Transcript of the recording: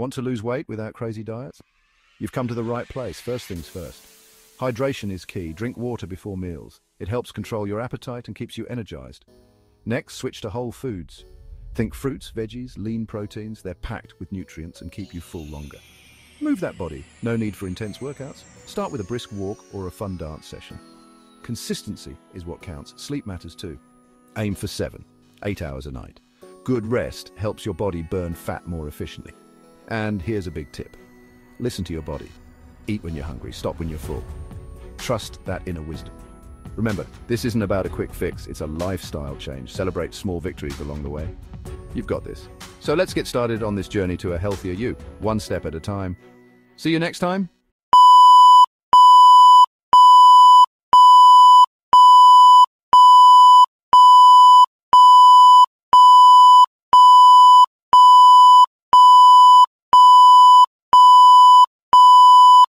Want to lose weight without crazy diets? You've come to the right place, first things first. Hydration is key. Drink water before meals. It helps control your appetite and keeps you energized. Next, switch to whole foods. Think fruits, veggies, lean proteins. They're packed with nutrients and keep you full longer. Move that body. No need for intense workouts. Start with a brisk walk or a fun dance session. Consistency is what counts. Sleep matters too. Aim for seven, eight hours a night. Good rest helps your body burn fat more efficiently. And here's a big tip. Listen to your body. Eat when you're hungry, stop when you're full. Trust that inner wisdom. Remember, this isn't about a quick fix, it's a lifestyle change. Celebrate small victories along the way. You've got this. So let's get started on this journey to a healthier you, one step at a time. See you next time.